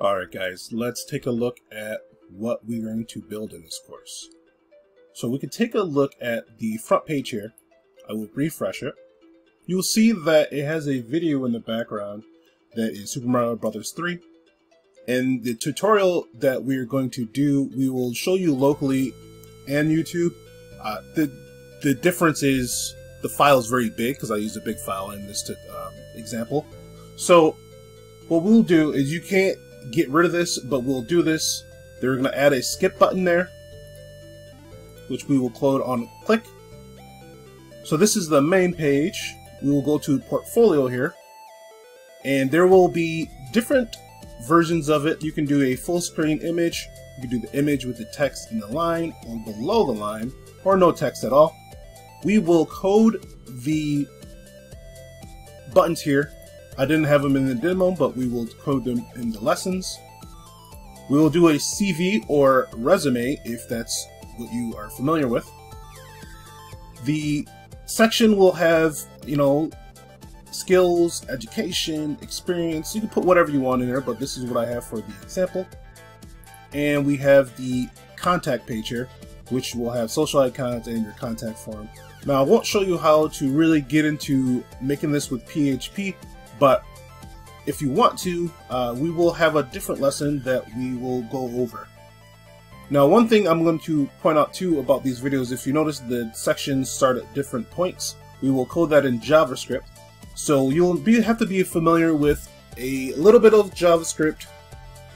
Alright guys, let's take a look at what we're going to build in this course. So we can take a look at the front page here. I will refresh it. You'll see that it has a video in the background that is Super Mario Bros. 3. And the tutorial that we're going to do, we will show you locally and YouTube. Uh, the, the difference is the file is very big because I used a big file in this um, example. So what we'll do is you can't get rid of this, but we'll do this. They're going to add a skip button there, which we will close on click. So this is the main page. We will go to portfolio here, and there will be different versions of it. You can do a full screen image, you can do the image with the text in the line or below the line, or no text at all. We will code the buttons here I didn't have them in the demo, but we will code them in the lessons. We will do a CV or resume if that's what you are familiar with. The section will have, you know, skills, education, experience. You can put whatever you want in there, but this is what I have for the example. And we have the contact page here, which will have social icons and your contact form. Now, I won't show you how to really get into making this with PHP but if you want to, uh, we will have a different lesson that we will go over. Now, one thing I'm going to point out too about these videos, if you notice the sections start at different points, we will code that in JavaScript. So you'll be, have to be familiar with a little bit of JavaScript,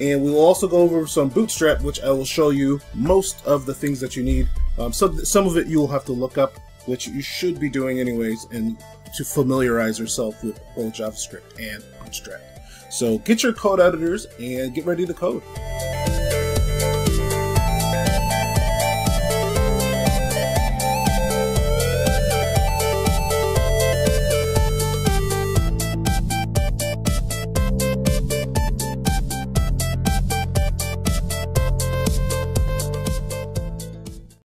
and we will also go over some Bootstrap, which I will show you most of the things that you need. Um, so some of it you will have to look up, which you should be doing anyways, and to familiarize yourself with both JavaScript and Bootstrap. So get your code editors and get ready to code.